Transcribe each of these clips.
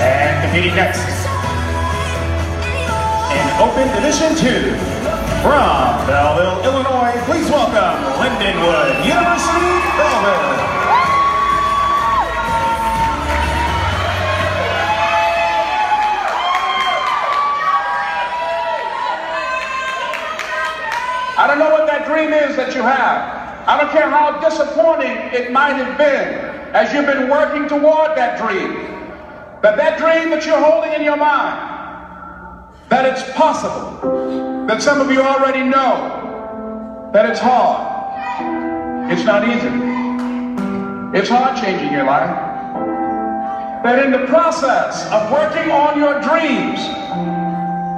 And competing next in Open Division 2 from Belleville, Illinois, please welcome Lindenwood University, Belleville. I don't know what that dream is that you have. I don't care how disappointing it might have been as you've been working toward that dream. But that dream that you're holding in your mind, that it's possible, that some of you already know that it's hard. It's not easy. It's hard changing your life. That in the process of working on your dreams,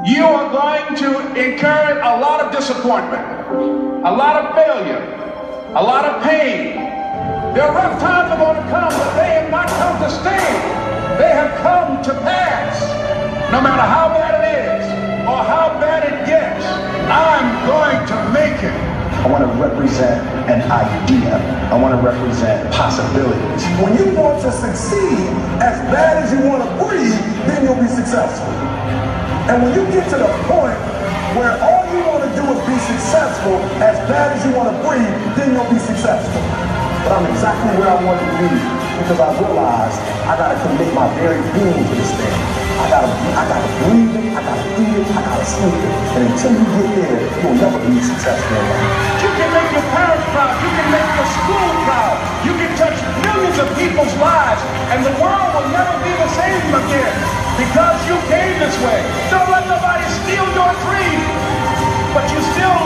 you are going to incur a lot of disappointment, a lot of failure, a lot of pain. There are rough times that are going to come, but they matter how bad it is or how bad it gets, I'm going to make it. I want to represent an idea. I want to represent possibilities. When you want to succeed as bad as you want to breathe, then you'll be successful. And when you get to the point where all you want to do is be successful as bad as you want to breathe, then you'll be successful. But I'm exactly where I want to be because I realized I got to commit my very being to this thing. I gotta, I gotta breathe it, I gotta eat it, I gotta sleep it. And until you get there, you'll never be successful in life. You can make your parents proud. You can make your school proud. You can touch millions of people's lives, and the world will never be the same again because you came this way. Don't let nobody steal your dream. But you're still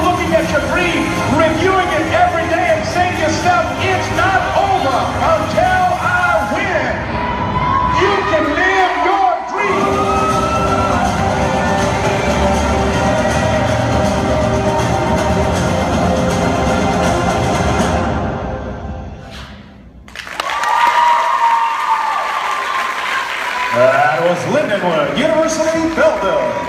That was Lindenwood University, Belleville.